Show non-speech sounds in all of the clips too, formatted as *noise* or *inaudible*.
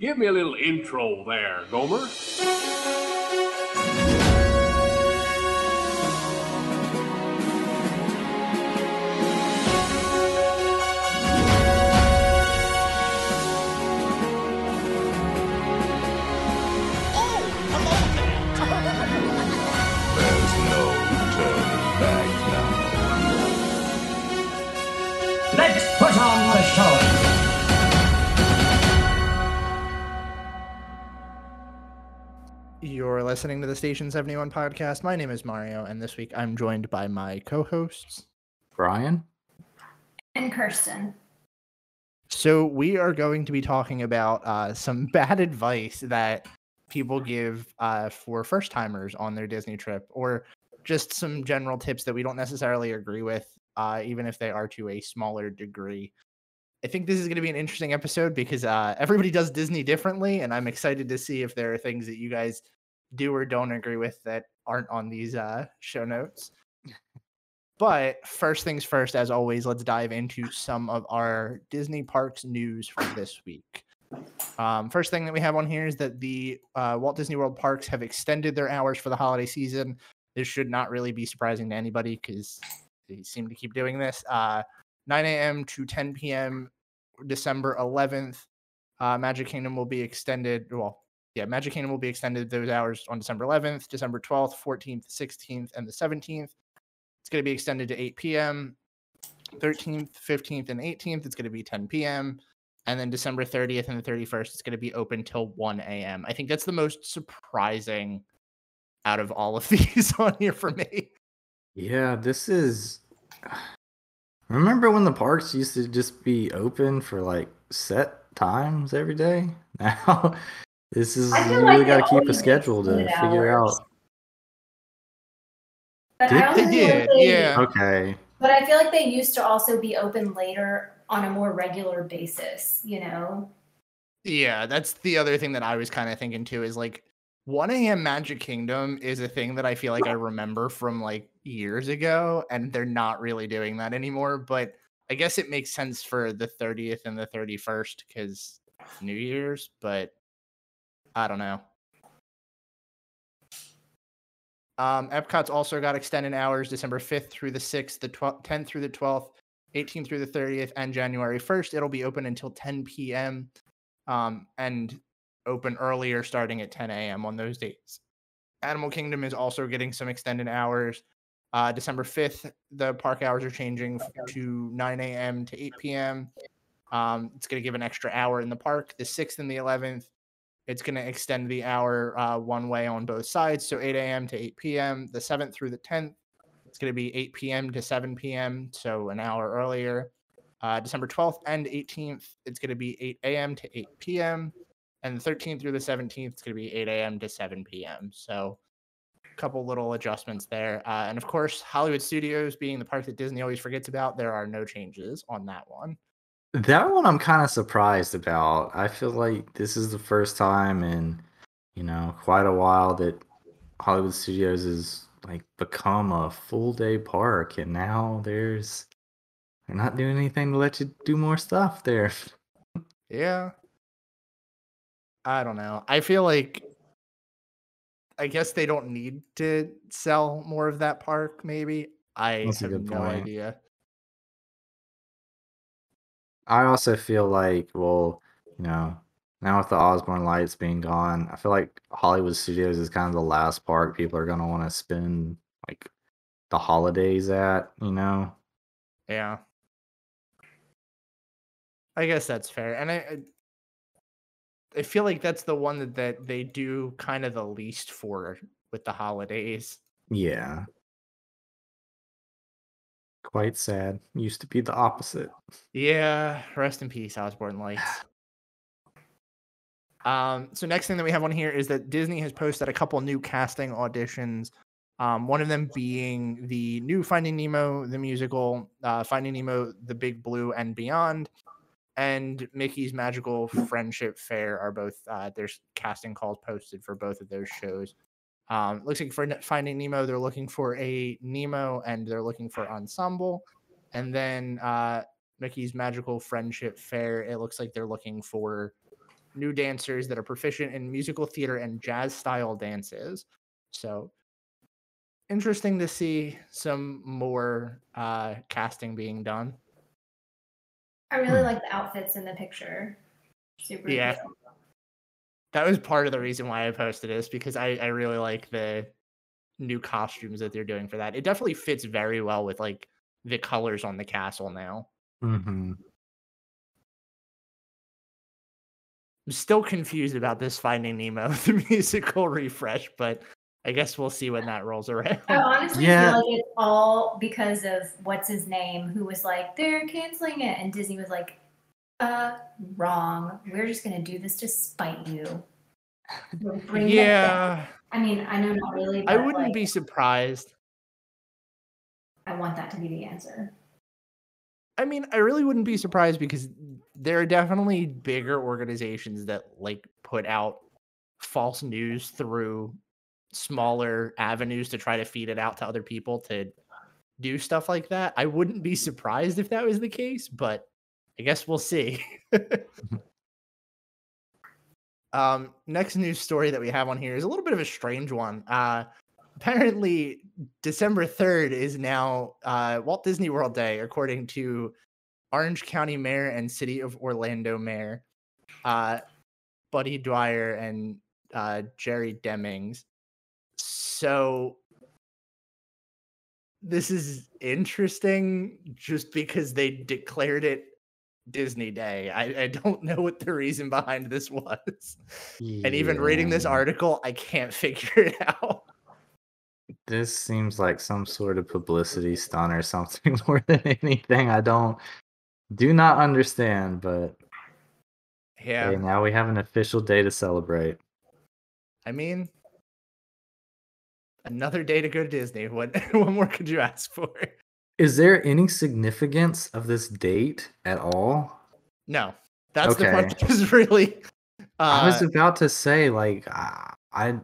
Give me a little intro there, Gomer. You're listening to the Station 71 podcast. My name is Mario, and this week I'm joined by my co hosts. Brian? and Kirsten. So, we are going to be talking about uh, some *laughs* bad advice that people give uh, for first timers on their Disney trip, or just some general tips that we don't necessarily agree with, uh, even if they are to a smaller degree. I think this is going to be an interesting episode because uh, everybody does Disney differently, and I'm excited to see if there are things that you guys do or don't agree with that aren't on these uh, show notes. But first things first, as always, let's dive into some of our Disney parks news for this week. Um, first thing that we have on here is that the uh, Walt Disney World parks have extended their hours for the holiday season. This should not really be surprising to anybody because they seem to keep doing this. Uh, 9 a.m. to 10 p.m. December 11th. Uh, Magic Kingdom will be extended. Well, yeah, Magic Kingdom will be extended those hours on December 11th, December 12th, 14th, 16th, and the 17th. It's going to be extended to 8 p.m. 13th, 15th, and 18th. It's going to be 10 p.m. And then December 30th and the 31st, it's going to be open till 1 a.m. I think that's the most surprising out of all of *laughs* these on here for me. Yeah, this is. *sighs* Remember when the parks used to just be open for like set times every day? *laughs* Now, this is I you like really they got to keep a schedule to figure hours. out. But Did They did, they- yeah. Okay, But I feel like they used to also be open later on a more regular basis, you know? Yeah, that's the other thing that I was kind of thinking too is like 1 a.m. Magic Kingdom is a thing that I feel like I remember from like years ago, and they're not really doing that anymore. But I guess it makes sense for the 30th and the 31st because New Year's, but I don't know. Um, Epcot's also got extended hours December 5th through the 6th, the 12th, 10th through the 12th, 18th through the 30th, and January 1st. It'll be open until 10 p.m. Um, and open earlier starting at 10 a.m. on those dates. Animal Kingdom is also getting some extended hours. Uh, December 5th, the park hours are changing to 9 a.m. to 8 p.m. Um, it's going to give an extra hour in the park. The 6th and the 11th, it's going to extend the hour uh, one way on both sides, so 8 a.m. to 8 p.m. The 7th through the 10th, it's going to be 8 p.m. to 7 p.m., so an hour earlier. Uh, December 12th and 18th, it's going to be 8 a.m. to 8 p.m. And the 13th through the 17th, it's going to be 8 a.m. to 7 p.m. So a couple little adjustments there. Uh, and of course, Hollywood Studios being the park that Disney always forgets about, there are no changes on that one. That one I'm kind of surprised about. I feel like this is the first time in you know quite a while that Hollywood Studios has like become a full day park, and now there's they're not doing anything to let you do more stuff there. Yeah. I don't know. I feel like I guess they don't need to sell more of that park, maybe. I have no point. idea. I also feel like, well, you know, now with the Osborne Lights being gone, I feel like Hollywood Studios is kind of the last park people are gonna want to spend like the holidays at, you know. Yeah. I guess that's fair. And I I- I feel like that's the one that, that they do kind of the least for with the holidays. Yeah. Quite sad. Used to be the opposite. Yeah, rest in peace, Osborne Lights. *sighs* Um, so next thing that we have on here is that Disney has posted a couple new casting auditions. Um, one of them being the new Finding Nemo, the musical, uh, Finding Nemo, The Big Blue, and Beyond, and Mickey's Magical Friendship Faire are both uh, there's casting calls posted for both of those shows. Um, looks like for Ne- Finding Nemo, they're looking for a Nemo and they're looking for ensemble, and then uh, Mickey's Magical Friendship Faire, it looks like they're looking for new dancers that are proficient in musical theater and jazz style dances. So interesting to see some more uh, casting being done. I really Hmm. like the outfits in the picture. Super Yeah. cute. That was part of the reason why I posted this because I, I really like the new costumes that they're doing for that. It definitely fits very well with like the colors on the castle now. hmm I'm still confused about this Finding Nemo *laughs* the musical refresh, but I guess we'll see when that rolls around. I honestly Yeah. feel like it's all because of what's his name, who was like, they're canceling it. And Disney was like, uh, wrong. We're just going to do this to spite you. Bring yeah, I mean, I know not really. I wouldn't like, be surprised. I want that to be the answer. I mean, I really wouldn't be surprised because there are definitely bigger organizations that like put out false news through smaller avenues to try to feed it out to other people to do stuff like that. I wouldn't be surprised if that was the case, but I guess we'll see. um, next news story that we have on here is a little bit of a strange one. Uh, apparently, December 3rd is now uh, Walt Disney World Day, according to Orange County Mayor and City of Orlando Mayor uh, Buddy Dwyer and uh, Jerry Demings. So this is interesting just because they declared it Disney Day. I, I don't *laughs* know what the reason behind this was. And even reading this article, I can't *laughs* figure it out. This seems like some sort of publicity stunt or something *laughs* more than anything. I don't do not understand, but Yeah. hey, now we have an official day to celebrate. I mean, another day to go to Disney. What what more could you ask for? Is there any significance of this date at all? No, that's the part Okay. that was *laughs* really. I was Uh, about to say like I, I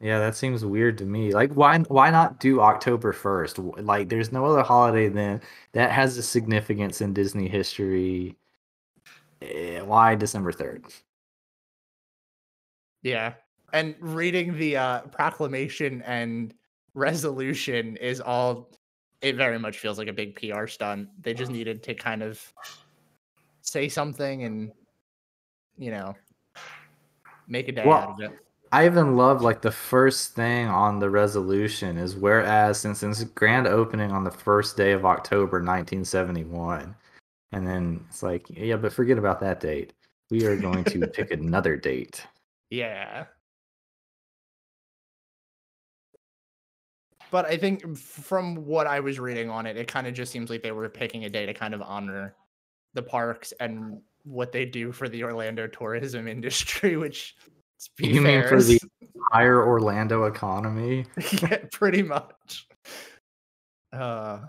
yeah, that seems weird to me. Like why why not do October 1st? Like there's no other holiday then that has a significance in Disney history. Eh, Why December 3rd? yeah, and reading the uh, proclamation and resolution is all. It very much feels like a big PR stunt. They just needed to kind of say something and, you know, make a day Well, out of it. I even love like the first thing on the resolution is whereas since since grand opening on the first day of October 1971, and then it's like yeah, but forget about that date. We are going to *laughs* pick another date. Yeah. But I think from what I was reading on it, it kind of just seems like they were picking a day to kind of honor the parks and what they do for the Orlando tourism *laughs* industry, which You mean fair, for the entire Orlando economy? *laughs* yeah, pretty much. Uh,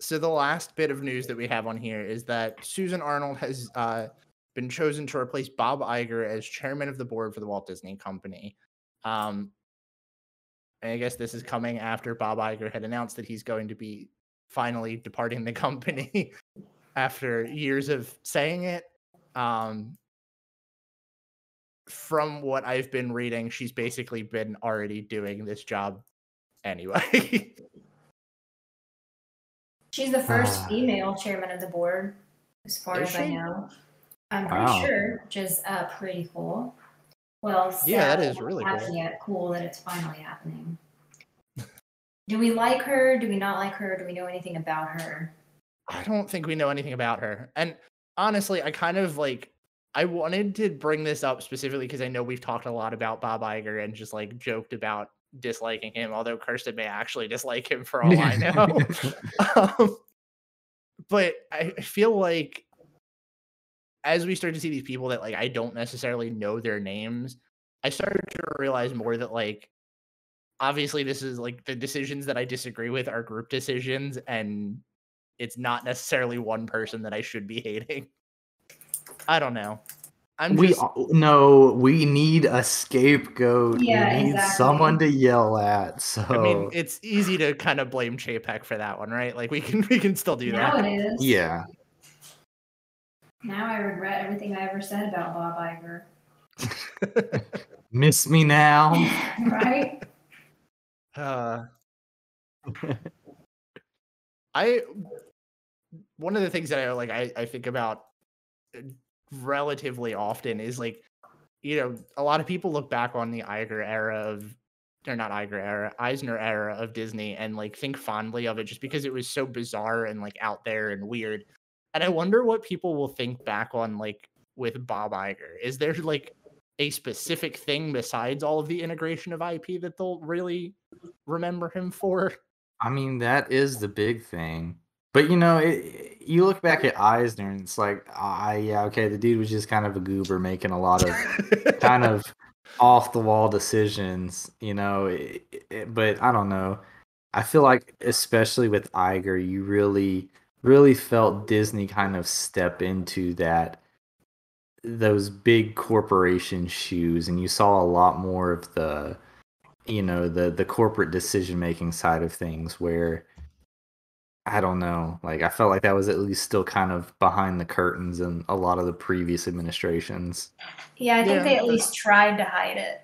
so the last bit of news that we have on here is that Susan Arnold has uh, been chosen to replace Bob Iger as chairman of the board for the Walt Disney Company. Um, I guess this is coming after Bob Iger had announced that he's going to be finally departing the *laughs* company after years of saying it. Um, from what I've been reading, she's basically been already doing this job anyway. *laughs* She's the first Ah. female chairman of the board, as far Is as I know. I'm pretty Wow. sure, which is uh, pretty cool. Well, Yeah, that sad is it's really not cool. Yet. Cool that it's finally happening. *laughs* Do we like her? Do we not like her? Do we know anything about her? I don't think we know anything about her. And honestly, I kind of like I wanted to bring this up specifically because I know we've talked a lot about Bob Iger and just like joked about disliking him, although Kirsten may actually dislike him for all I *laughs* know. *laughs* um, but I feel like as we start to see these people that like I don't necessarily know their names, I started to realize more that like obviously this is like the decisions that I disagree with are group decisions and it's not necessarily one person that I should be *laughs* hating. I don't know. I'm we just all- no, we need a scapegoat. Yeah, we need exactly. someone to yell at. So I mean, it's easy to kind of blame Chapek for that one, right? Like we can *laughs* we can still do now that. it is. yeah, Now I regret everything I ever said about Bob Iger. *laughs* Miss me now. *laughs* right? Uh, *laughs* I one of the things that I like I, I think about uh, relatively often is like you know a lot of people look back on the Iger era of or not Iger era Eisner era of Disney and like think fondly of it just because it was so bizarre and like out there and weird and I wonder what people will think back on like with Bob Iger is there like a specific thing besides all of the integration of IP that they'll really remember him for I mean, that is the big thing. But you know, it, you look back at Eisner, and it's like, ah, yeah, okay, the dude was just kind of a goober, making a lot of *laughs* kind of off the wall decisions, you know. It, it- but I don't know. I feel like, especially with Iger, you really, really felt Disney kind of step into that those big corporation shoes, and you saw a lot more of the, you know, the the corporate decision making side of things, where I don't know, like I felt like that was at least still kind of behind the curtains in a lot of the previous administrations. Yeah, I think Yeah. they at least tried to hide it.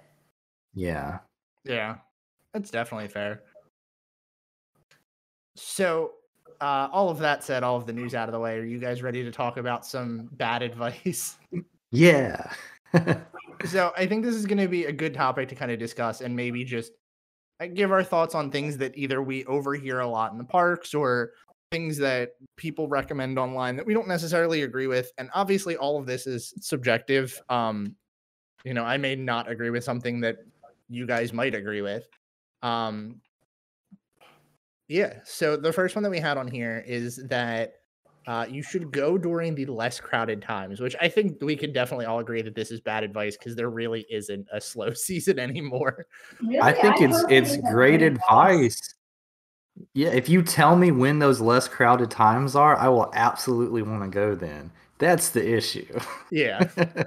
Yeah. Yeah, that's definitely fair. So, uh, all of that said, all of the news out of the way, are you guys ready to talk about some bad *laughs* advice? Yeah. *laughs* so, I think this is going to be a good topic to kind of discuss and maybe just uh, give our thoughts on things that either we overhear a lot in the parks or things that people recommend online that we don't necessarily agree with. And obviously, all of this is subjective. Um, you know, I may not agree with something that you guys might agree with. Um, yeah. So the first one that we had on here is that uh, you should go during the less crowded times, which I think we can definitely all agree that this is bad advice because there really isn't a *laughs* slow season anymore. Really? I think it's it's great good advice. Yeah, if you tell me when those less crowded times are, I will absolutely want to go then. That's the issue. Yeah. *laughs*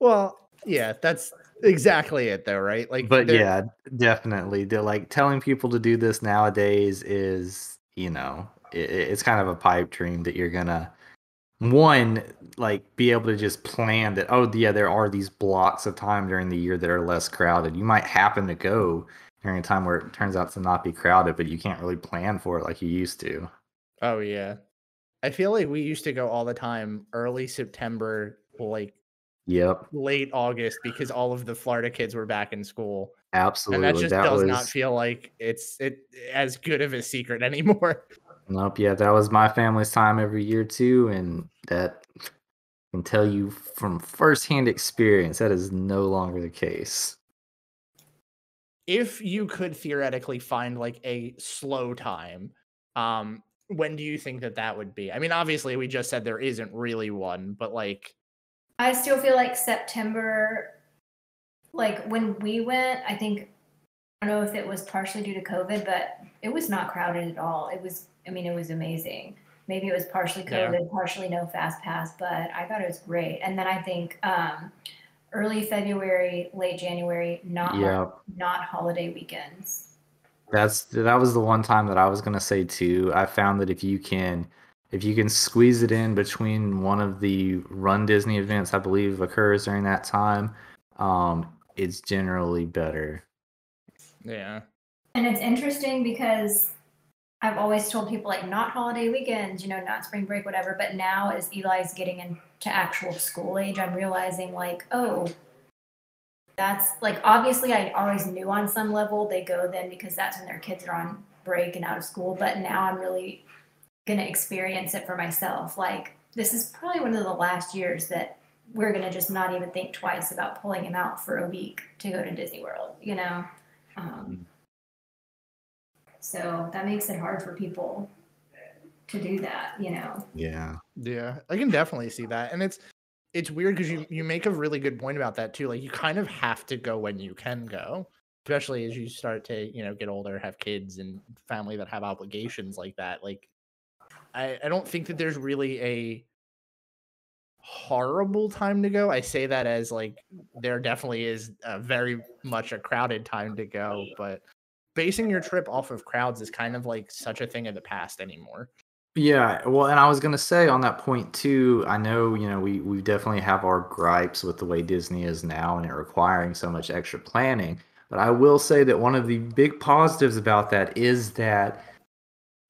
well, yeah, that's exactly it, though, right? Like, but yeah, definitely. They're like telling people to do this nowadays is, you know, it, it's kind of a pipe dream that you're gonna one like be able to just plan that oh yeah there are these blocks of time during the year that are less crowded you might happen to go during a time where it turns out to not be crowded but you can't really plan for it like you used to Oh yeah. I feel like we used to go all the time early September, like yep late August, because all of the Florida kids were back in school. absolutely And that just that does was not feel like it's it as good of a secret *laughs* anymore. Nope. Yeah, that was my family's time every year too, and that can tell you from firsthand experience that is no longer the case. If you could theoretically find like a slow time, um, when do you think that that would be? I mean, obviously we just said there isn't really one, but like, I still feel like September, like when we went, I think, I don't know if it was partially due to COVID, but it was not crowded at all. It was, I mean, it was amazing. Maybe it was partially Yeah. COVID, partially no fast pass, but I thought it was great. And then I think um, early February, late January, not Yeah, not holiday weekends. that's that was the one time that I was gonna say too. I found that if you can if you can squeeze it in between one of the Run Disney events, I believe occurs during that time, um, it's generally better. yeah. And it's interesting because I've always told people like not holiday weekends, you know, not spring break, whatever. But now as Eli's getting into actual school age, I'm realizing like, oh, that's like obviously I always knew on some level they go then because that's when their kids are on break and out of school. But now I'm really gonna experience it for myself. Like this is probably one of the last years that we're gonna just not even think twice about pulling him out for a week to go to Disney World, you know? Um, so that makes it hard for people to do that, you know. Yeah. Yeah, I can definitely see that, and it's it's weird because you you make a really good point about that too. Like you kind of have to go when you can go, especially as you start to you know get older, have kids and family that have obligations like that. Like I I don't think that there's really a horrible time to go. I say that as like there definitely is a very much a crowded time to go, but basing your trip off of crowds is kind of like such a thing of the past anymore. Yeah, well, and I was gonna say on that point too. I know you know we we definitely have our gripes with the way Disney is now and it requiring so much extra planning. But I will say that one of the big positives about that is that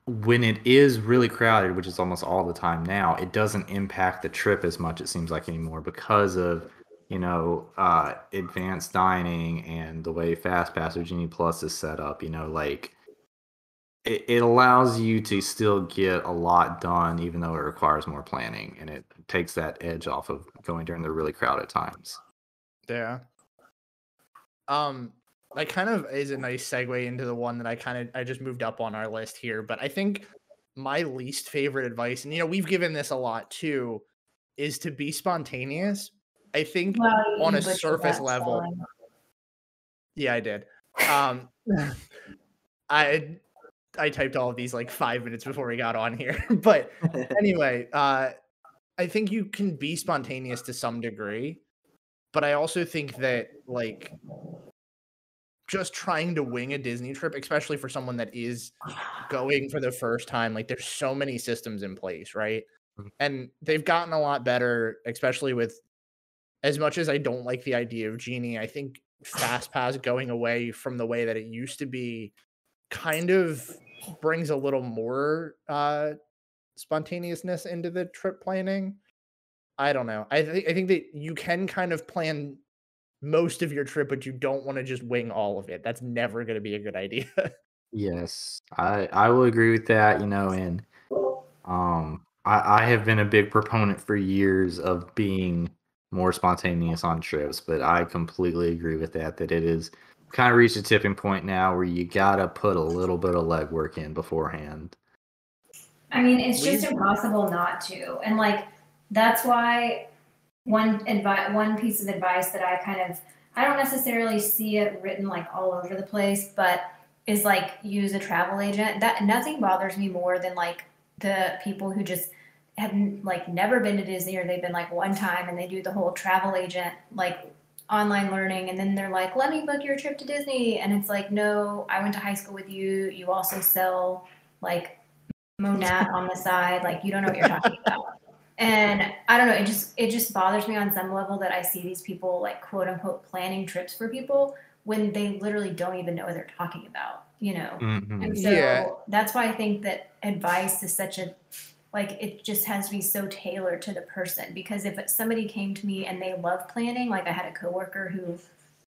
when it is really crowded, which is almost all the time now, it doesn't impact the trip as much. It seems like anymore because of you know uh, advanced dining and the way Fast Pass or Genie Plus is set up. You know, like it, it allows you to still get a lot done even though it requires more planning and it takes that edge off of going during the really crowded times Yeah. Um, that kind of is a nice segue into the one that I kind of I just moved up on our list here, but I think my least favorite advice, and you know, we've given this a lot too, is to be spontaneous. I think Well, on a surface level. Yeah, I did. Um, *laughs* I I typed all of these like five minutes before we got on here, *laughs* but *laughs* anyway, uh, I think you can be spontaneous to some degree, but I also think that like just trying to wing a Disney trip, especially for someone that is *sighs* going for the first time, like there's so many systems in place, right? Mhm. And they've gotten a lot better, especially with as much as I don't like the idea of Genie, I think *sighs* FastPass going away from the way that it used to be kind of brings a little more uh spontaneousness into the trip planning. I don't know. I think I think that you can kind of plan most of your trip, but you don't want to just wing all of it. That's never going to be a good idea. *laughs* yes i i will agree with that you know and um i i have been a big proponent for years of being more spontaneous on trips but i completely agree with that that it is kind of reached a tipping point now where you gotta put a little bit of legwork in beforehand I mean, it's just impossible not to. And like that's why one advice one piece of advice that I kind of I don't necessarily see it written like all over the place, but is like use a travel agent. That nothing bothers me more than like the people who just have like never been to Disney or they've been like one time and they do the whole travel agent like online learning and then they're like, "Let me book your trip to Disney." And it's like, "No, I went to high school with you. You also sell like Monat on the side. Like you don't know what you're talking about. And I don't know, it just it just bothers me on some level that I see these people like quote unquote planning trips for people when they literally don't even know what they're talking about, you know. Mhm. And so Yeah. that's why I think that advice is such a like it just has to be so tailored to the person because if somebody came to me and they love planning, like I had a coworker who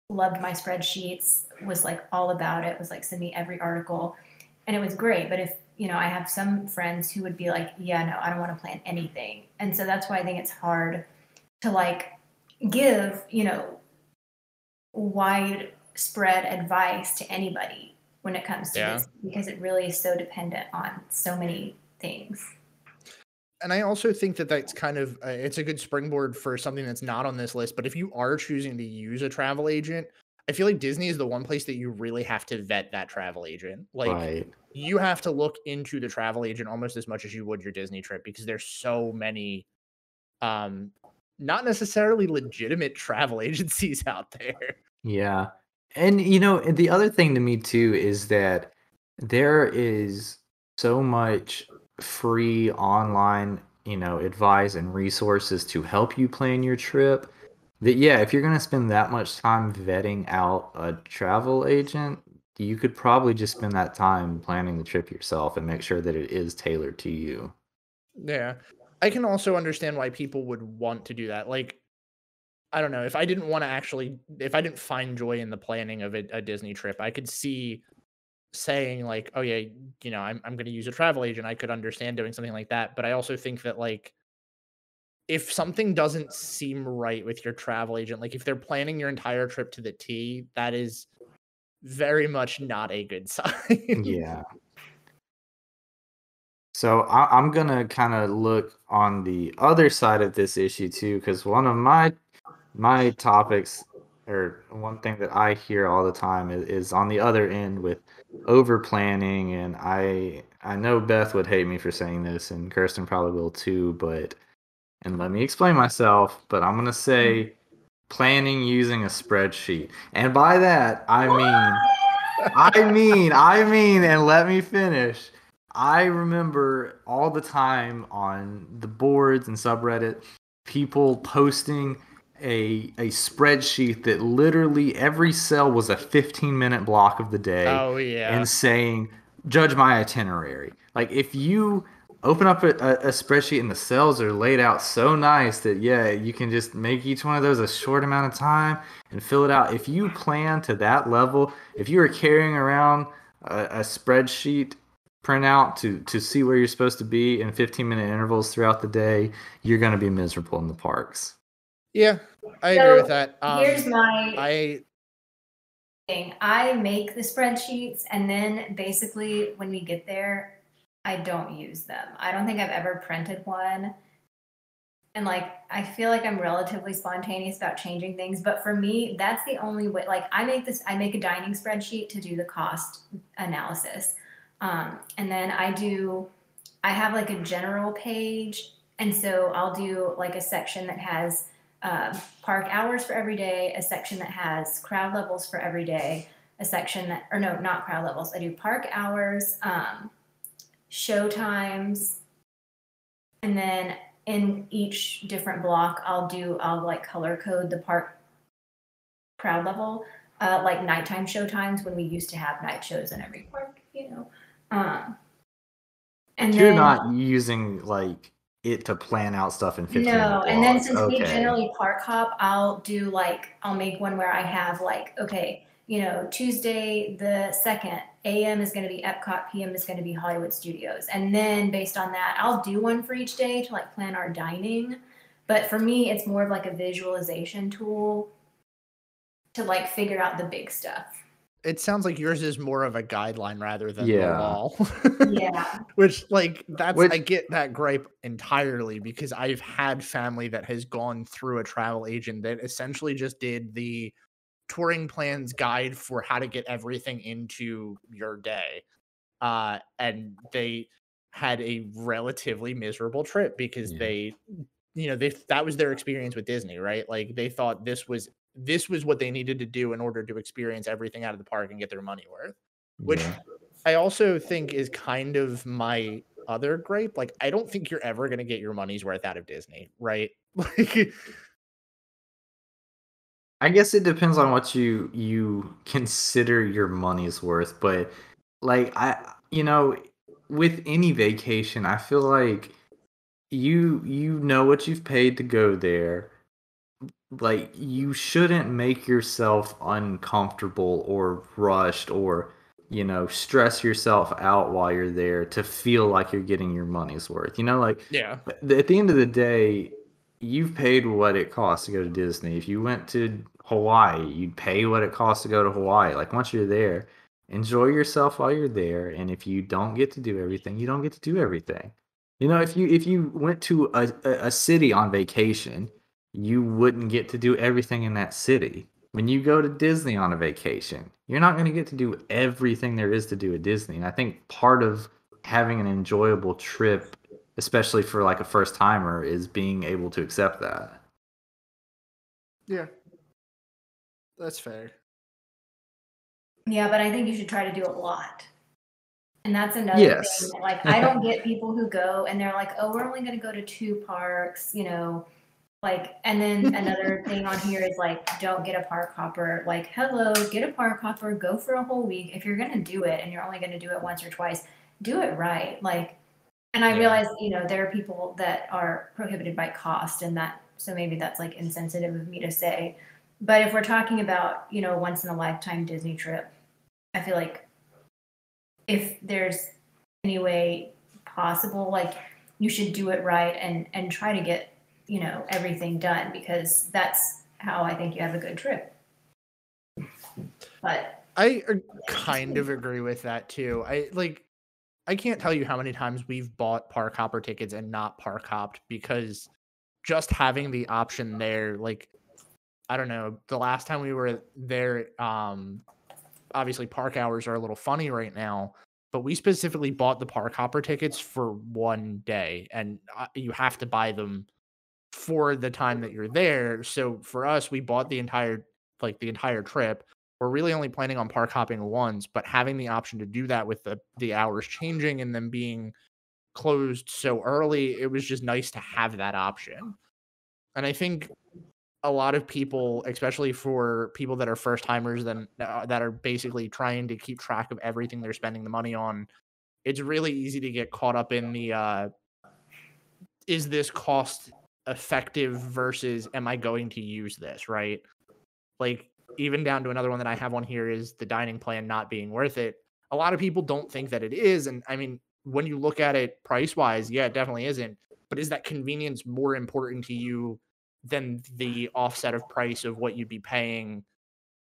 loved my spreadsheets, was like all about it, was like send me every article and it was great, but if you know, I have some friends who would be like, yeah, no, I don't want to plan anything. And so that's why I think it's hard to like give, you know, widespread advice to anybody when it comes to Yeah. this because it really is so dependent on so many things. and I also think that that's kind of uh, it's a good springboard for something that's not on this list. But if you are choosing to use a travel agent, I feel like Disney is the one place that you really have to vet that travel agent. Like right you have to look into the travel agent almost as much as you would your Disney trip because there's so many um not necessarily legitimate *laughs* travel agencies out there. Yeah. And you know, the other thing to me too is that there is so much free online, you know, advice and resources to help you plan your trip that yeah, if you're going to spend that much time vetting out a travel agent, you could probably just spend that time planning the trip yourself and make sure that it is tailored to you. Yeah. I can also understand why people would want to do that. Like I don't know, if I didn't want to actually if I didn't find joy in the planning of a, a Disney trip, I could see saying like, "Oh yeah, you know, I'm I'm going to use a travel agent." I could understand doing something like that, but I also think that like if something doesn't seem right with your travel agent, like if they're planning your entire trip to the T, that is very much not a good *laughs* sign. yeah. So I, I'm gonna kind of look on the other side of this issue too, because one of my my topics, or one thing that I hear all the time is, is on the other end with over planning, and I I know Beth would hate me for saying this, and Kirsten probably will too, but and let me explain myself, but I'm gonna say hmm. planning using a spreadsheet, and by that I mean. I mean, I mean, and let me finish. I remember all the time on the boards and subreddit, people posting a a spreadsheet that literally every cell was a 15 minute block of the day Oh yeah. and saying, "Judge my itinerary." Like if you open up a, a, a spreadsheet and the cells are laid out so nice that yeah, you can just make each one of those a short amount of time and fill it out. If you plan to that level, if you are carrying around a, a spreadsheet printout to to see where you're supposed to be in 15 minute intervals throughout the day, you're going to be miserable in the parks. yeah, I So, agree with that. Um, Here's my I thing. I make the spreadsheets and then basically when we get there, I don't use them. I don't think I've ever printed one. And like I feel like I'm relatively spontaneous about changing things, but for me, that's the only way like I make this I make a dining spreadsheet to do the cost analysis. Um, and then I do I have like a general page and so I'll do like a section that has uh, park hours for every day, a section that has crowd levels for every day, a section that, or no, not crowd levels. I do park hours, um, show times, and then in each different block, I'll do, I'll like color code the park crowd level, uh, like nighttime show times when we used to have night shows in every park, you know. Um, and You're then, not using like it to plan out stuff in 15 no, and then since we generally park hop, I'll do like I'll make one where I have like okay, you know, Tuesday the second AM is going to be Epcot, PM is going to be Hollywood Studios, and then based on that, I'll do one for each day to like plan our dining. But for me, it's more of like a visualization tool to like figure out the big stuff. it sounds like yours is more of a guideline rather than Yeah. the law. *laughs* Yeah, Which like that's Which- I get that gripe entirely because I've had family that has gone through a travel agent that essentially just did the touring plans guide for how to get everything into your day. Uh and they had a relatively miserable trip because Yeah. they you know, they that was their experience with Disney, right? Like they thought this was this was what they needed to do in order to experience everything out of the park and get their money worth which Yeah. I also think is kind of my other gripe. Like, I don't think you're ever going to get your money's worth out of Disney, right? *laughs* Like, I guess it depends on what you you consider your money's worth, but like I you know, with any vacation, I feel like you you know what you've paid to go there. Like you shouldn't make yourself uncomfortable or rushed or you know, stress yourself out while you're there to feel like you're getting your money's worth. You know, like yeah, at the end of the day, you've paid what it costs to go to Disney. If you went to Hawaii, you'd pay what it costs to go to Hawaii. Like once you're there, enjoy yourself while you're there. And if you don't get to do everything, you don't get to do everything. You know, if you if you went to a, a city on vacation, you wouldn't get to do everything in that city. When you go to Disney on a vacation, you're not going to get to do everything there is to do at Disney. And I think part of having an enjoyable trip especially for like a first timer is being able to accept that yeah, that's fair. yeah, but I think you should try to do a lot. And that's another Yes. thing. that, Like, I don't *laughs* get people who go and they're like, oh, we're only going to go to two parks, you know, like, and then another thing on here is like, don't get a park hopper. Like, hello, get a park hopper, go for a whole week. If you're going to do it and you're only going to do it once or twice, do it right. Like, and I Yeah. realize, you know, there are people that are prohibited by cost and that, so maybe that's like insensitive of me to say. But if we're talking about, you know, once in a lifetime Disney trip, I feel like if there's any way possible, like you should do it right and and try to get, you know, everything done because that's how I think you have a good trip. But I kind of agree with that too. I like I can't tell you how many times we've bought park hopper tickets and not park hopped because just having the option there, like I don't know, the last time we were there, um obviously park hours are a little funny right now, but we specifically bought the park hopper tickets for one day and uh, you have to buy them for the time that you're there. So for us, we bought the entire like the entire trip we're really only planning on park hopping once, but having the option to do that with the the hours changing and them being closed so early, it was just nice to have that option. And I think a lot of people, especially for people that are first timers, then uh, that are basically trying to keep track of everything they're spending the money on, it's really easy to get caught up in the uh, is this cost effective versus am I going to use this, right? Like even down to another one that I have on here is the dining plan not being worth it. A lot of people don't think that it is. And I mean, when you look at it price wise, yeah, it definitely isn't. But is that convenience more important to you than the offset of price of what you'd be paying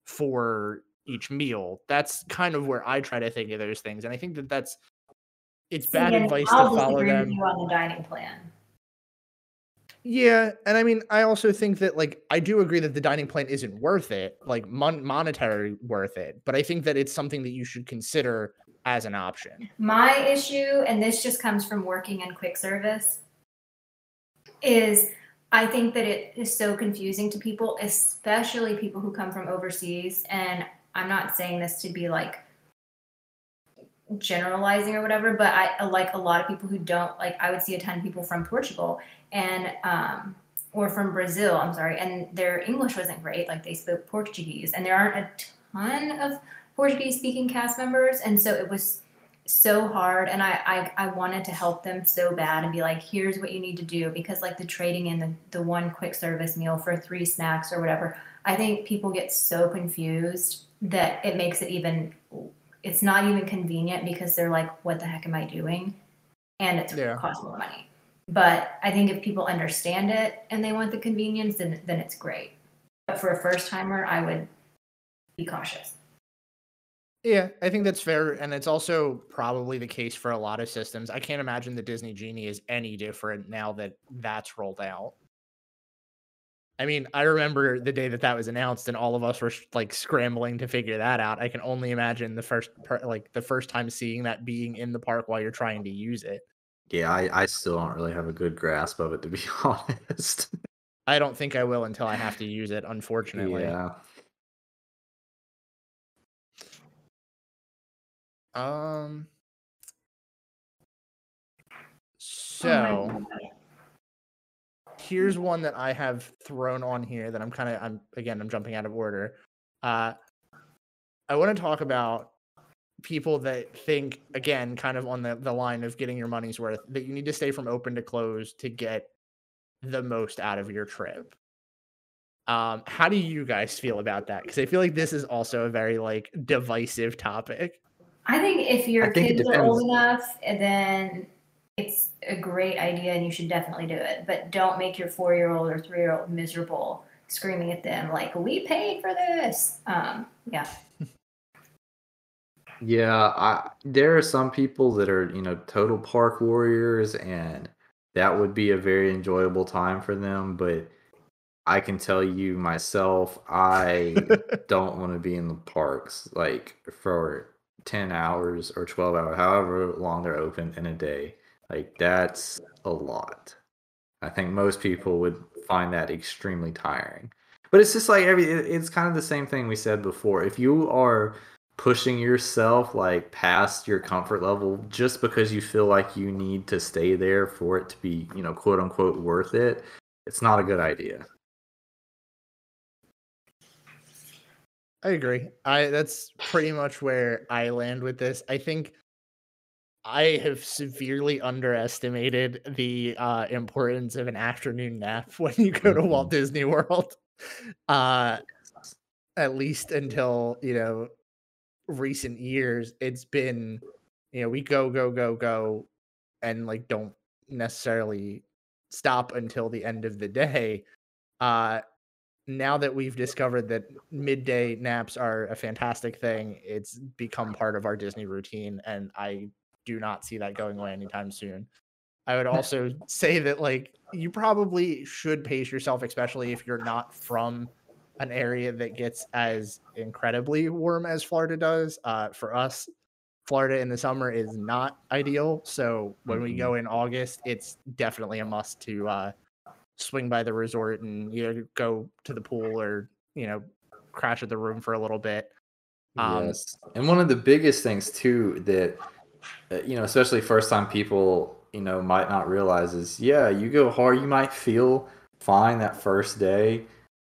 for each meal? That's kind of where I try to think of those things. And I think that that's it's bad See, and advice I'll to follow disagree with them. you on the dining plan. Yeah, and I mean, I also think that like I do agree that the dining plan isn't worth it, like mon- monetary worth it, but I think that it's something that you should consider as an option. My issue, and this just comes from working in quick service, is I think that it is so confusing to people, especially people who come from overseas. And I'm not saying this to be like generalizing or whatever, but I like a lot of people who don't like. I would see a ton of people from Portugal and um, or from Brazil. I'm sorry, and their English wasn't great. Like they spoke Portuguese, and there aren't a ton of Portuguese speaking cast members, and so it was so hard. And I, I I wanted to help them so bad and be like, here's what you need to do because like the trading in the the one quick service meal for three snacks or whatever. I think people get so confused that it makes it even it's not even convenient because they're like, what the heck am I doing? And it's Yeah. costs more money. But I think if people understand it and they want the convenience, then then it's great. But for a first timer, I would be cautious. Yeah, I think that's fair, and it's also probably the case for a lot of systems. I can't imagine the Disney Genie is any different now that that's rolled out. I mean, I remember the day that that was announced, and all of us were like scrambling to figure that out. I can only imagine the first, per- like the first time seeing that being in the park while you're trying to use it. Yeah, I, I still don't really have a good grasp of it to be *laughs* honest. I don't think I will until I have to use it. Unfortunately, yeah. Um. Oh So. God. here's one that I have thrown on here that I'm kind of I'm again I'm jumping out of order. Uh I want to talk about people that think again kind of on the the line of getting your money's worth that you need to stay from open to close to get the most out of your trip. Um how do you guys feel about that? Cuz I feel like this is also a very like divisive topic. I think if your I think kids are old depends. enough, then it's a great idea and you should definitely do it. But don't make your four year old or three year old miserable screaming at them like, we paid for this. Um, yeah. *laughs* Yeah, I there are some people that are, you know, total park warriors and that would be a very enjoyable time for them, but I can tell you myself, I *laughs* don't want to be in the parks like for 10 hours or 12 hours, however long they're open in a day. Like that's a lot. I think most people would find that extremely tiring. But it's just like every it's kind of the same thing we said before. If you are pushing yourself like past your comfort level just because you feel like you need to stay there for it to be, you know, quote unquote worth it, it's not a good idea. I agree. I that's pretty much where I land with this. I think I have severely underestimated the uh, importance of an afternoon nap *laughs* when you go to Walt Disney World. Uh, at least until you know recent years, it's been you know we go go go go, and like don't necessarily stop until the end of the day. Uh, now that we've discovered that midday naps are a fantastic thing, it's become part of our Disney routine, and I do not see that going away anytime soon. I would *laughs* also say that like you probably should pace yourself, especially if you're not from an area that gets as incredibly warm as Florida does. Uh, for us, Florida in the summer is not ideal. So when we go in August, it's definitely a must to uh, swing by the resort and either go to the pool or you know crash at the room for a little bit. Um, yes, and one of the biggest things too that uh, you know, especially first time people, you know, might not realize is yeah, you go hard, you might feel fine that first day,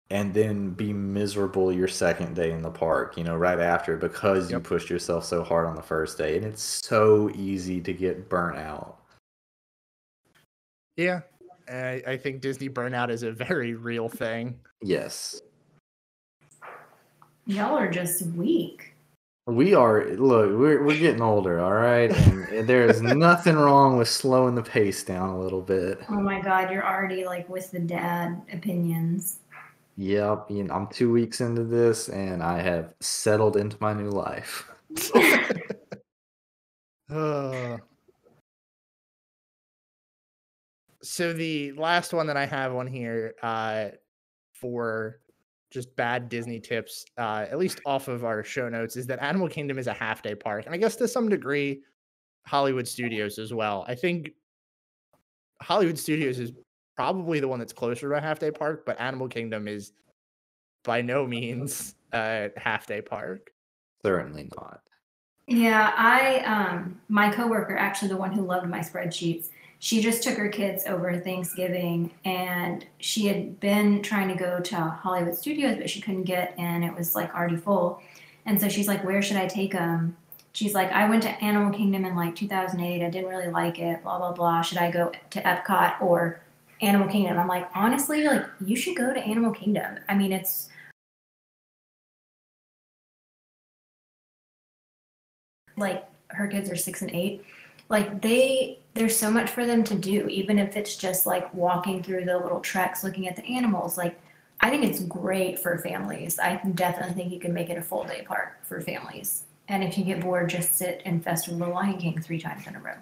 and then be miserable your second day in the park, you know, right after because you pushed yourself so hard on the first day, and it's so easy to get burnt out. Yeah, I, I think Disney burnout is a very real thing. Yes. Y'all are just weak. We are look, we're we're getting older, all right, and there is *laughs* nothing wrong with slowing the pace down a little bit. Oh my god, you're already like with the dad opinions. Yep, you know, I'm two weeks into this, and I have settled into my new life. *laughs* *laughs* Uh, so the last one that I have on here uh, for just bad Disney tips, uh, at least off of our show notes, is that Animal Kingdom is a half day park, and I guess to some degree, Hollywood Studios as well. I think Hollywood Studios is probably the one that's closer to a half day park, but Animal Kingdom is by no means *laughs* a half day park. Certainly not. Yeah, I um my coworker, actually the one who loved my spreadsheets, she just took her kids over Thanksgiving and she had been trying to go to Hollywood Studios, but she couldn't get in. It was like already full. And so she's like, Where should I take them? She's like, I went to Animal Kingdom in like 2008. I didn't really like it, blah, blah, blah. Should I go to Epcot or Animal Kingdom? I'm like, honestly, like, you should go to Animal Kingdom. I mean, it's like her kids are six and eight like they there's so much for them to do even if it's just like walking through the little treks looking at the animals like i think it's great for families. I definitely think you can make it a full day park for families. And if you get bored just sit and festival the lion king three times in a row.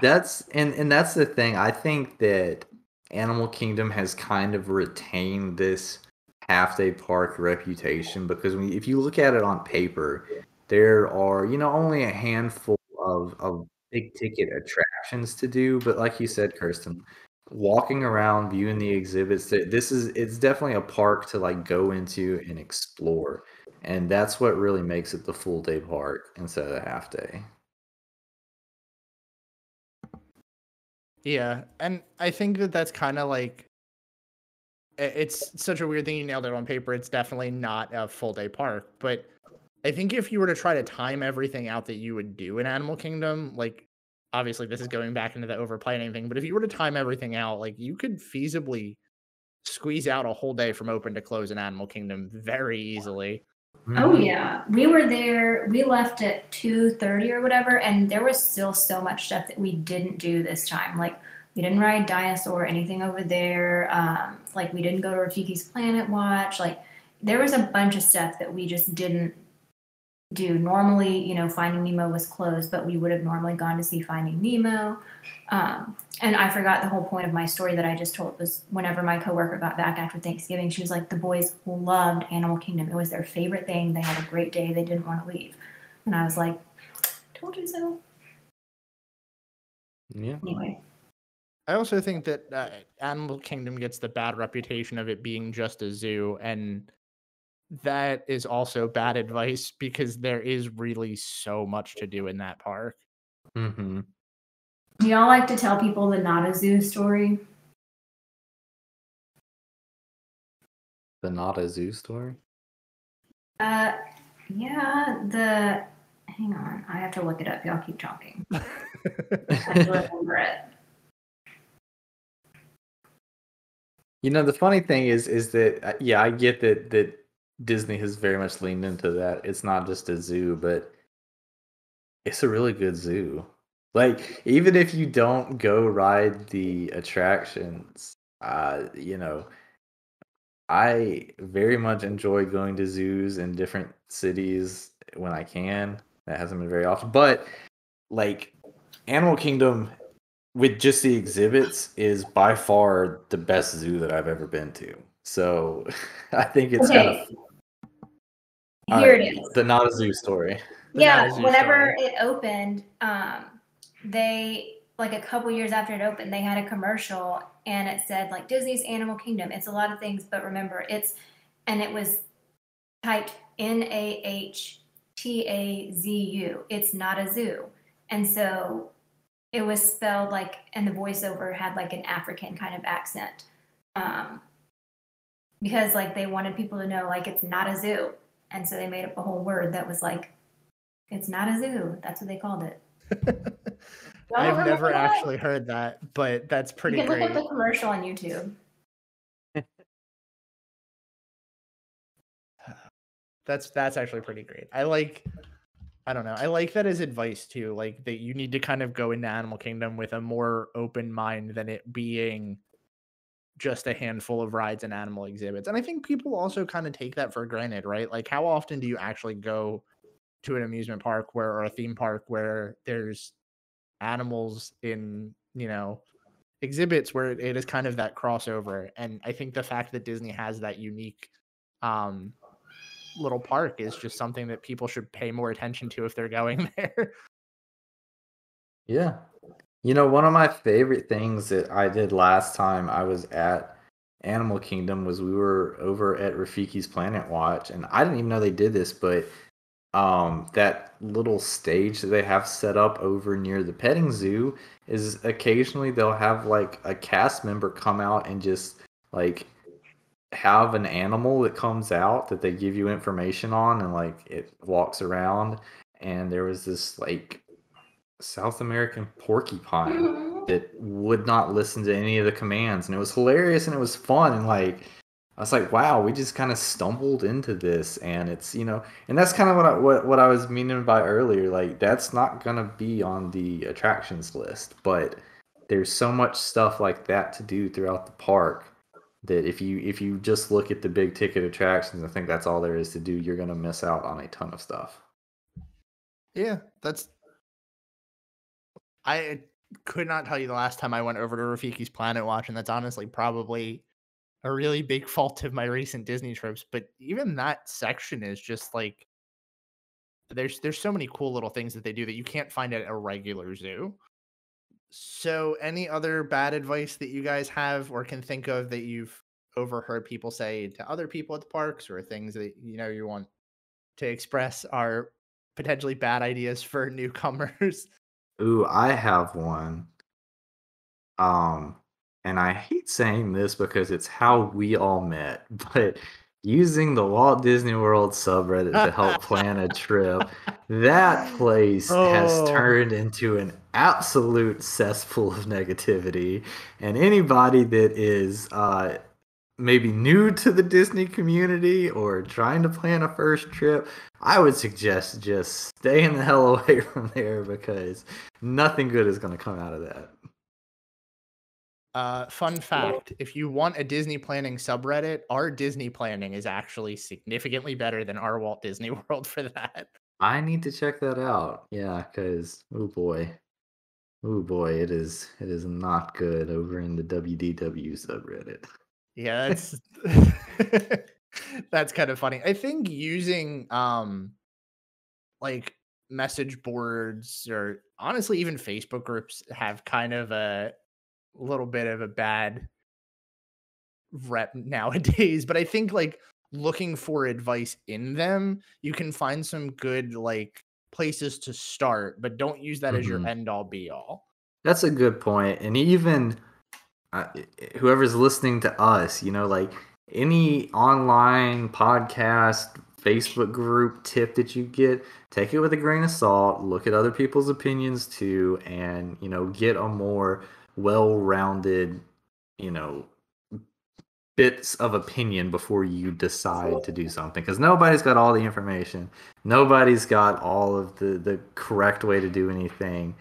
That's and and that's the thing. I think that Animal Kingdom has kind of retained this half day park reputation because when, if you look at it on paper, there are you know only a handful of of big ticket attractions to do. But like you said, Kirsten, walking around, viewing the exhibits, this is it's definitely a park to like go into and explore, and that's what really makes it the full day park instead of the half day. Yeah, and I think that that's kind of like it's such a weird thing you nailed it on paper. It's definitely not a full day park, but I think if you were to try to time everything out that you would do in Animal Kingdom, like obviously this is going back into the over planning thing, but if you were to time everything out, like you could feasibly squeeze out a whole day from open to close in Animal Kingdom very easily. Oh yeah, we were there. We left at two thirty or whatever, and there was still so much stuff that we didn't do this time. Like we didn't ride dinosaur or anything over there. Um, like we didn't go to Rafiki's Planet Watch. Like there was a bunch of stuff that we just didn't do. Normally, you know, Finding Nemo was closed, but we would have normally gone to see Finding Nemo. Um, and I forgot the whole point of my story that I just told was whenever my coworker got back after Thanksgiving, she was like, the boys loved Animal Kingdom. It was their favorite thing. They had a great day. They didn't want to leave. And I was like, told you so. Yeah. Anyway, I also think that uh, Animal Kingdom gets the bad reputation of it being just a zoo, and that is also bad advice because there is really so much to do in that park. Mm-hmm. do y'all like to tell people the not a zoo story? The not a zoo story. Uh, yeah, the. Hang on, I have to look it up. Y'all keep talking. I have to *laughs* remember it. You know, the funny thing is, is that uh, yeah, I get that that Disney has very much leaned into that. It's not just a zoo, but it's a really good zoo. Like even if you don't go ride the attractions, uh, you know, I very much enjoy going to zoos in different cities when I can. That hasn't been very often, but like Animal Kingdom with just the exhibits is by far the best zoo that I've ever been to. So *laughs* I think it's kind Okay, of here it is. the not a zoo story. The yeah, Zoo whenever it opened, um, they like a couple years after it opened, they had a commercial and it said like Disney's Animal Kingdom. It's a lot of things, but remember, it's and it was typed N A H T A Z U. It's not a zoo. And so it was spelled like, and the voiceover had like an African kind of accent. Um, because like they wanted people to know like it's not a zoo. And so they made up a whole word that was like, it's not a zoo. That's what they called it. *laughs* I've never that? actually heard that, but that's pretty you can great. look up the commercial on YouTube. *sighs* That's that's actually pretty great. I like I don't know. I like that as advice too. Like that you need to kind of go into Animal Kingdom with a more open mind than it being just a handful of rides and animal exhibits. And I think people also kind of take that for granted, right? Like how often do you actually go to an amusement park where or a theme park where there's animals in, you know, exhibits where it is kind of that crossover. And I think the fact that Disney has that unique um little park is just something that people should pay more attention to if they're going *laughs* there. Yeah. You know, one of my favorite things that I did last time I was at Animal Kingdom was we were over at Rafiki's Planet Watch, and I didn't even know they did this, but um, that little stage that they have set up over near the petting zoo is occasionally they'll have like a cast member come out and just like have an animal that comes out that they give you information on and like it walks around. And there was this like South American porcupine mm-hmm. that would not listen to any of the commands and it was hilarious and it was fun and like I was like wow we just kind of stumbled into this and it's you know and that's kind of what I, what, what I was meaning by earlier like that's not going to be on the attractions list but there's so much stuff like that to do throughout the park that if you if you just look at the big ticket attractions I think that's all there is to do you're going to miss out on a ton of stuff Yeah, that's. I could not tell you the last time I went over to Rafiki's Planet Watch, and that's honestly probably a really big *laughs* fault of my recent Disney trips. But even that section is just like there's there's so many cool little things that they do that you can't find at a regular zoo. So, any other bad advice that you guys have or can think of that you've overheard people say to other people at the parks, or things that you know you want to express are potentially bad ideas for *laughs* newcomers? Ooh, I have one. Um, and I hate saying this because it's how we all met, *laughs* but using the Walt Disney World subreddit to help plan a trip, that *laughs* place has Oh. turned into an absolute cesspool of negativity. And anybody that is uh maybe new to the Disney community or trying to plan a first trip, I would suggest just staying the hell *laughs* away from there because nothing good is going to come out of that. Uh, fun fact: If you want a Disney planning subreddit, our Disney planning is actually significantly better than our Walt Disney *laughs* World for that. I need to check that out. Yeah, because oh boy, oh boy, it is it is not good over in the WDW subreddit. *laughs* Yeah, *laughs* that's *laughs* that's kind of funny. I think using um like message boards or honestly even Facebook groups have kind of a little bit of a bad rep *laughs* nowadays, but I think like looking for advice in them, you can find some good like places to start, but don't use that as your Mhm. end all be all. That's a good point. And even whoever's listening to us, you know, like any online podcast, Facebook group tip that you get, take it with a grain of salt, look at other people's opinions too, and, you know, get a more well rounded, you know, bits of opinion before you decide to do something. Because nobody's got all the information. Nobody's got all of the the correct way to do anything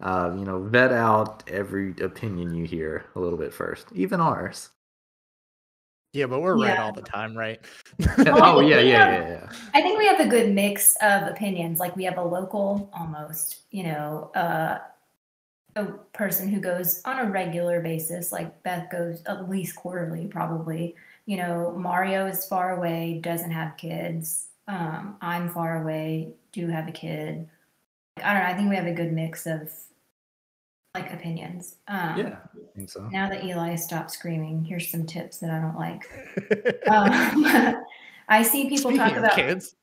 uh, you know, vet out every opinion you hear a little bit first, even ours. Yeah, but we're right all the time, right? *laughs* oh yeah, yeah, yeah, yeah. I think we have a good mix of opinions. Like we have a local, almost, you know, uh, a person who goes on a regular basis. Like Beth goes at least quarterly, probably. You know, Mario is far away, doesn't have kids. Um, I'm far away, do have a kid. I don't know. I think we have a good mix of like opinions. Um, Yeah, I think so. Now that Eli stopped screaming, here's some tips that I don't like. *laughs* Um, *laughs* I see people Speaking talk about kids.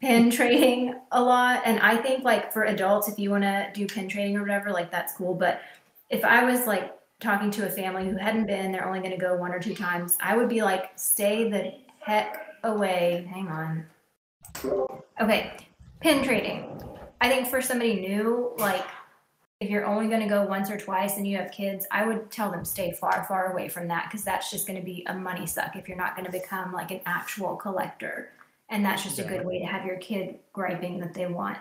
pin trading a lot and i think like for adults if you want to do pin trading or whatever like that's cool but if i was like talking to a family who hadn't been they're only going to go one or two times i would be like stay the heck away hang on okay pin trading i think for somebody new like if you're only going to go once or twice and you have kids i would tell them stay far far away from that because that's just going to be a money suck if you're not going to become like an actual collector and that's just a good way to have your kid griping that they want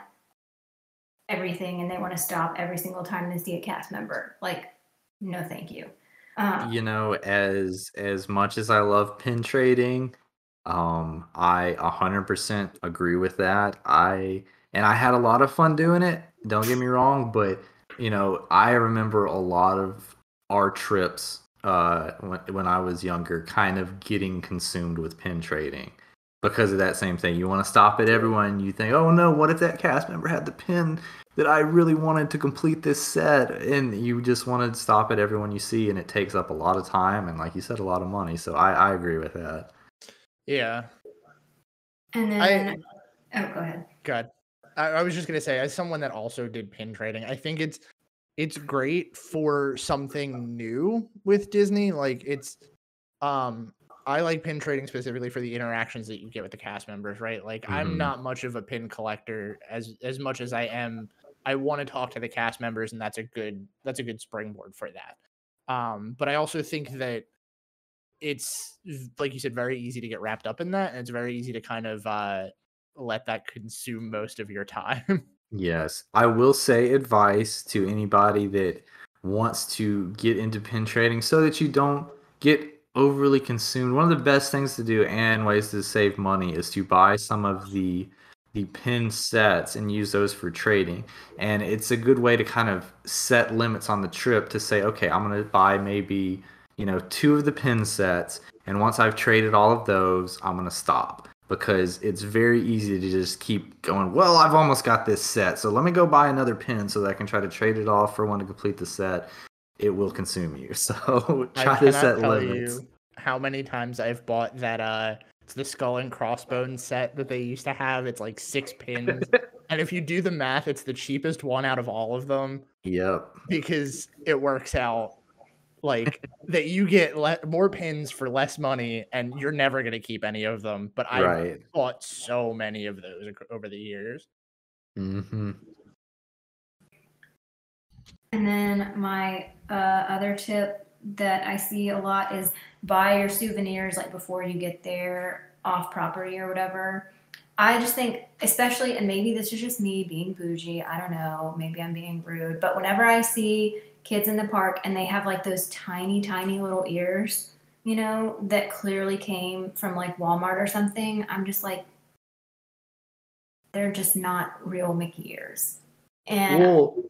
everything and they want to stop every single time they see a cast member. Like, no, thank you. Um, you know as as much as i love pin trading um i 100% agree with that i and i had a lot of fun doing it don't get me wrong but you know i remember a lot of our trips uh when, when i was younger kind of getting consumed with pin trading because of that same thing you want to stop at everyone you think oh no what if that cast member had the pin that I really wanted to complete this set, and you just want to stop at everyone you see, and it takes up a lot of time and, like you said, a lot of money. So I, I agree with that. Yeah. and then, oh, go ahead. God. I, I was just gonna say, as someone that also did pin trading, I think it's it's great for something new with Disney. Like it's um I like pin trading specifically for the interactions that you get with the cast members, right? Like I'm Mhm. not much of a pin collector as as much as I am I want to talk to the cast members and that's a good that's a good springboard for that. Um but I also think that it's like you said very easy to get wrapped up in that and it's very easy to kind of uh let that consume most of your time. *laughs* Yes, I will say advice to anybody that wants to get into pin trading so that you don't get overly consumed. One of the best things to do and ways to save money is to buy some of the the pin sets and use those for trading. And it's a good way to kind of set limits on the trip to say, okay, I'm going to buy maybe, you know, two of the pin sets and once I've traded all of those, I'm going to stop because it's very easy to just keep going. Well, I've almost got this set, so let me go buy another pin so that I can try to trade it off for one to complete the set. It will consume you, *laughs* so try to cannot set limits. how many times I've bought that uh it's the skull and crossbones set that they used to have. It's like six pins. *laughs* and if you do the math, it's the cheapest one out of all of them Yep. because it works out like that you get le- more pins for less money and you're never going to keep any of them. But I Right. bought so many of those over the years. hmm And then my uh, other tip that I see a lot is buy your souvenirs like before you get there off property or whatever. I just think, especially, and maybe this is just me being bougie. I don't know. Maybe I'm being rude, but whenever I see kids in the park and they have like those tiny, tiny little ears, you know, that clearly came from like Walmart or something, I'm just like, they're just not real Mickey ears. And Well,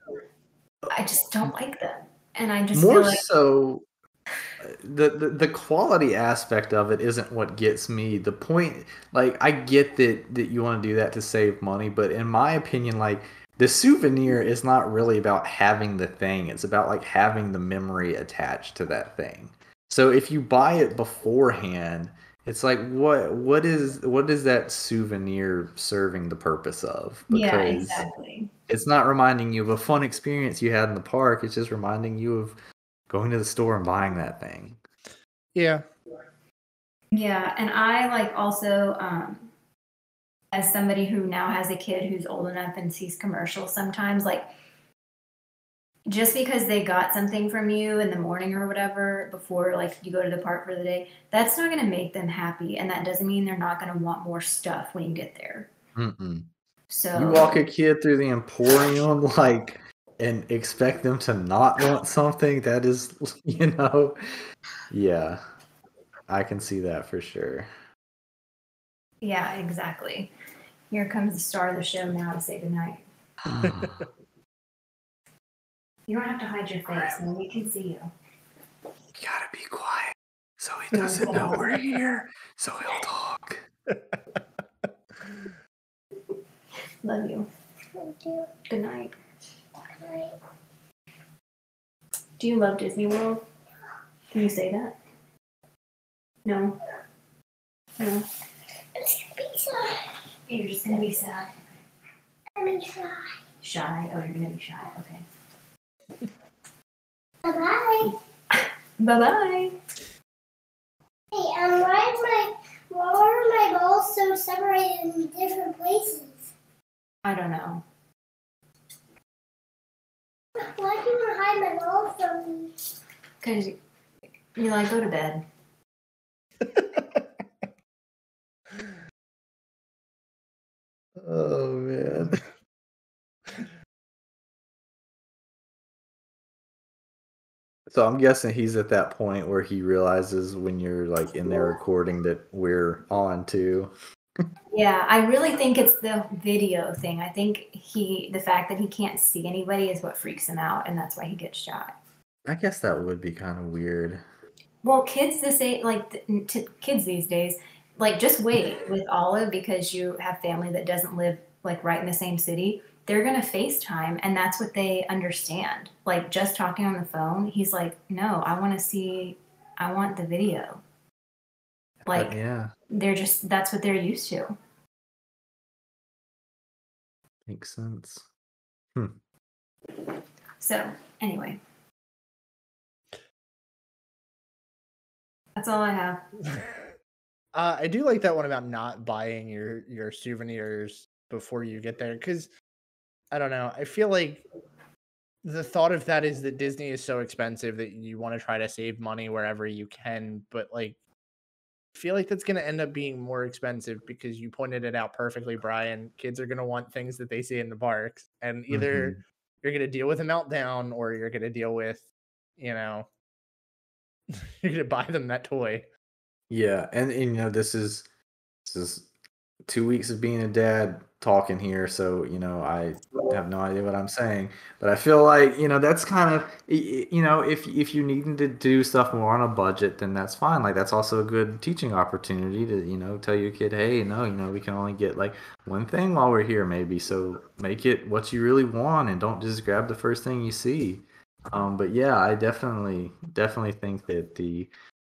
I just don't like them. And I just feel more like so uh, the, the the quality aspect of it isn't what gets me the point like i get that that you want to do that to save money but in my opinion like the souvenir is not really about having the thing it's about like having the memory attached to that thing so if you buy it beforehand it's like what what is what is that souvenir serving the purpose of yeah, exactly. it's not reminding you of a fun experience you had in the park. It's just reminding you of going to the store and buying that thing. Yeah. Yeah, and I like also um as somebody who now has a kid who's old enough and sees commercials sometimes like just because they got something from you in the morning or whatever before like you go to the park for the day, that's not going to make them happy and that doesn't mean they're not going to want more stuff when you get there. Mm-mm. So You walk a kid through the Emporium *laughs* like and expect them to not want something that is, *laughs* you know, yeah, I can see that for sure. yeah, exactly. Here comes the star of the show now to say goodnight. *sighs* You don't have to hide your face, no we can see you. You gotta be quiet so he doesn't know we're *laughs* here, so he'll talk. *laughs* Love you. Good night. Good night. Do you love Disney World? Can you say that? No. No. You're just gonna be sad. I'm shy. Shy. Oh, you're gonna be shy. Okay. Bye-bye. Bye bye. Hey, um, why is my why are my balls so separated in different places? I don't know. Why do you want to hide my balls from me? Cause you like go to bed. *laughs* Oh man. So I'm guessing he's at that point where he realizes when you're like in there recording that we're on too. Yeah, I really think it's the video thing. I think he, the fact that he can't see anybody is what freaks him out, and that's why he gets shot. I guess that would be kind of weird. Well, kids this age, like th- t- kids these days, like just wait with Olive because you have family that doesn't live like right in the same city. They're gonna FaceTime, and that's what they understand. Like just talking on the phone, he's like, "No, I want to see. I want the video." Like But yeah, they're just that's what they're used to. makes sense. Hmm. So anyway, that's all I have. *laughs* Uh, I do like that one about not buying your your souvenirs before you get there because I don't know. I feel like the thought of that is that Disney is so expensive that you want to try to save money wherever you can, but like I feel like that's going to end up being more expensive because you pointed it out perfectly, Brian. Kids are going to want things that they see in the parks, and either Mhm. you're going to deal with a meltdown or you're going to deal with, you know, *laughs* you're going to buy them that toy. Yeah, and, and you know this is this is two weeks of being a dad talking here, so you know I have no idea what I'm saying, but I feel like you know that's kind of you know if if you needing to do stuff more on a budget, then that's fine. Like that's also a good teaching opportunity to you know tell your kid, hey, no, you know we can only get like one thing while we're here, maybe. So make it what you really want, and don't just grab the first thing you see. Um, but yeah, I definitely definitely think that the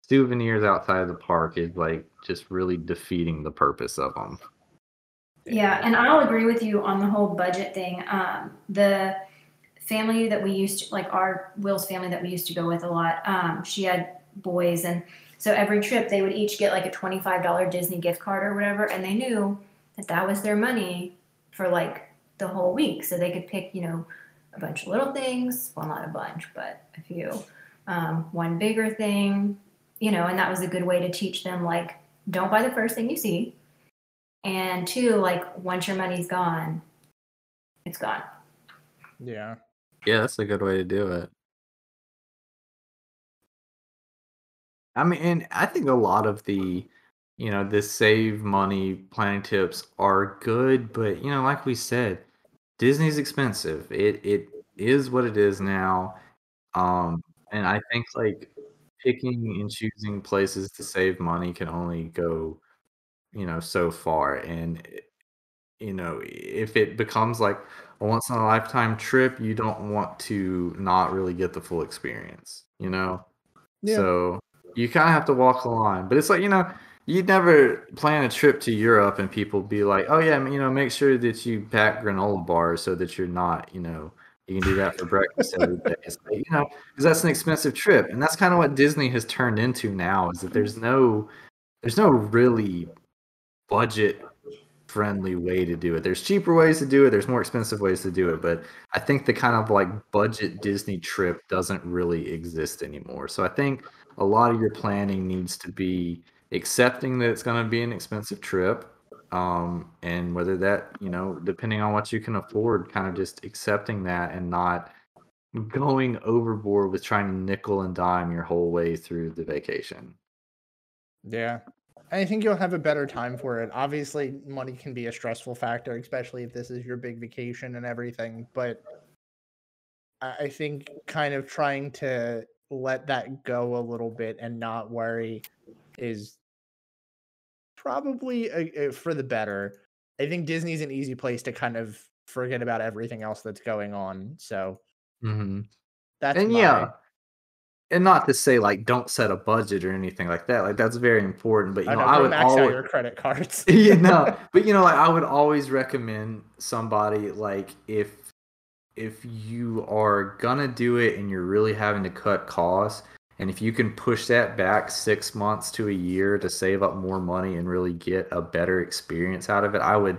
souvenirs outside of the park is like just really defeating the purpose of them. Yeah, and I'll agree with you on the whole budget thing. Um, the family that we used to, like our Will's family that we used to go with a lot, um, she had boys, and so every trip they would each get like a twenty-five dollar Disney gift card or whatever, and they knew that that was their money for like the whole week, so they could pick, you know, a bunch of little things. Well, not a bunch, but a few. Um, one bigger thing, you know, and that was a good way to teach them like, don't buy the first thing you see and two, like once your money's gone, it's gone. Yeah. Yeah, that's a good way to do it. I mean, and I think a lot of the, you know, the save money planning tips are good, but you know, like we said, Disney's expensive. It it is what it is now. Um, and I think like picking and choosing places to save money can only go, you know, so far. And eh, you know, if it becomes like a once in a lifetime trip, you don't want to not really get the full experience, you know? Yeah. So you kind of have to walk the line. But it's like, you know, you'd never plan a trip to Europe and people be like, oh, yeah, you know, make sure that you pack granola bars so that you're not, you know, you can do that for breakfast every day. You know, because that's an expensive trip. And that's kind of what Disney has turned into now is that there's no, there's no really budget friendly way to do it. There's cheaper ways to do it, there's more expensive ways to do it, but I think the kind of like budget Disney trip doesn't really exist anymore. So I think a lot of your planning needs to be accepting that it's going to be an expensive trip um and whether that, you know, depending on what you can afford, kind of just accepting that and not going overboard with trying to nickel and dime your whole way through the vacation. Yeah. I think you'll have a better time for it. Obviously, money can be a stressful factor, especially if this is your big vacation and everything. But I think kind of trying to let that go a little bit and not worry is probably a, a- for the better. I think Disney's an easy place to kind of forget about everything else that's going on. So Mhm. that's and my- yeah and not to say like don't set a budget or anything like that. Like that's very important. But you I know, know, I would max out your credit cards. *laughs* you know, *laughs* but you know, like I would always recommend somebody like if if you are gonna do it and you're really having to cut costs, and if you can push that back six months to a year to save up more money and really get a better experience out of it, I would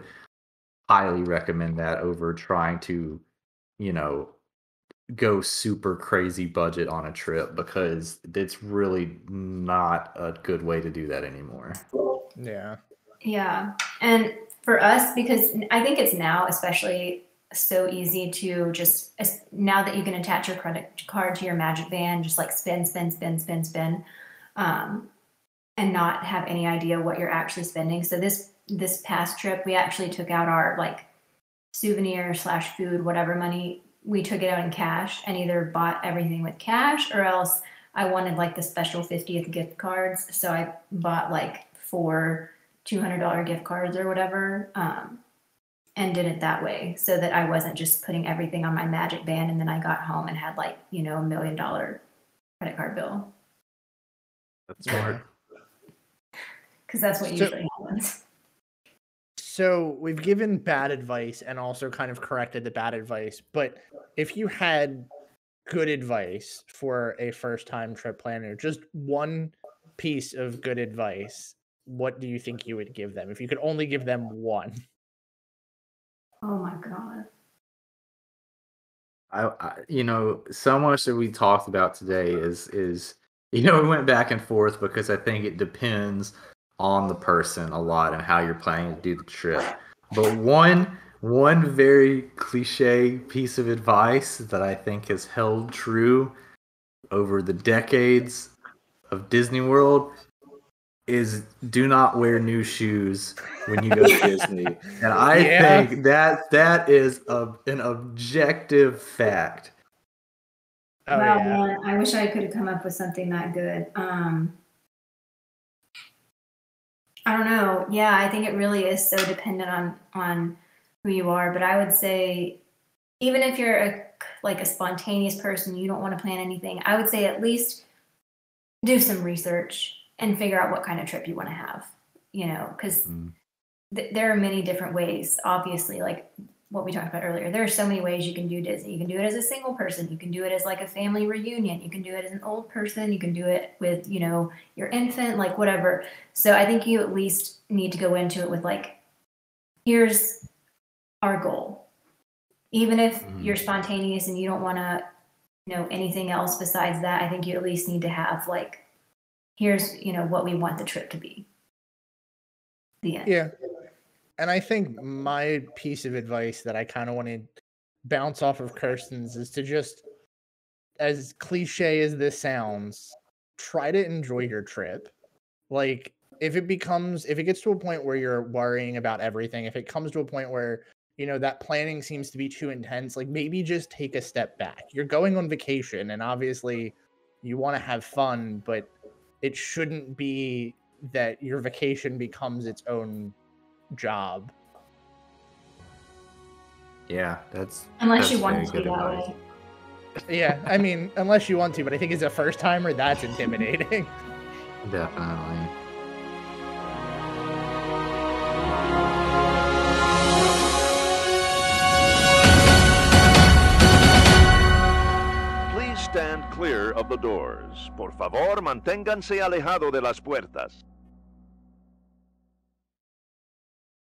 highly recommend that over trying to, you know, go super crazy budget on a trip because it's really not a good way to do that anymore. yeah. Yeah. And for us, because I think it's now especially so easy to just now that you can attach your credit card to your magic band, just like spin, spin, spin, spin, spin, um, and not have any idea what you're actually spending. So this this past trip, we actually took out our like souvenir slash food, whatever money we took it out in cash and either bought everything with cash or else I wanted like the special 50th gift cards. So I bought like four $200 gift cards or whatever um, and did it that way so that I wasn't just putting everything on my magic band and then I got home and had like, you know, a million dollar credit card bill That's smart. *laughs* because that's what So- usually happens. So we've given bad advice and also kind of corrected the bad advice. But if you had good advice for a first time trip planner, just one piece of good advice, what do you think you would give them? If you could only give them one. Oh my God. I, I you know so much that we talked about today is is you know *laughs* we went back and forth because I think it depends on the person a lot and how you're planning to do the trip. But one one very cliche piece of advice that I think has held true over the decades of Disney World is do not wear new shoes when you go *laughs* to Disney. And I Yeah. think that that is a, an objective fact. Oh, wow, yeah. man, I wish I could have come up with something that good. Um, I don't know. Yeah, I think it really is so dependent on on who you are. But I would say, even if you're a like a spontaneous person, you don't want to plan anything. I would say at least do some research and figure out what kind of trip you want to have. You know, because Mm. th- there are many different ways. Obviously, like what we talked about earlier, there are so many ways you can do Disney. You can do it as a single person. You can do it as like a family reunion. You can do it as an old person. You can do it with, you know, your infant, like whatever. So I think you at least need to go into it with like, here's our goal. Even if Mhm. you're spontaneous and you don't want to know anything else besides that, I think you at least need to have like, here's, you know, what we want the trip to be. The end. Yeah. And I think my piece of advice that I kind of want to bounce off of Kirsten's is to just, as cliche as this sounds, try to enjoy your trip. Like, if it becomes, if it gets to a point where you're worrying about everything, if it comes to a point where, you know, that planning seems to be too intense, like maybe just take a step back. You're going on vacation and obviously you want to have fun, but it shouldn't be that your vacation becomes its own job. Yeah, that's Unless that's you want to be that way. Yeah, I mean, unless you want to, but I think as a first timer, that's *laughs* intimidating. Definitely. Stand clear of the doors. Por favor, manténganse alejado de las puertas.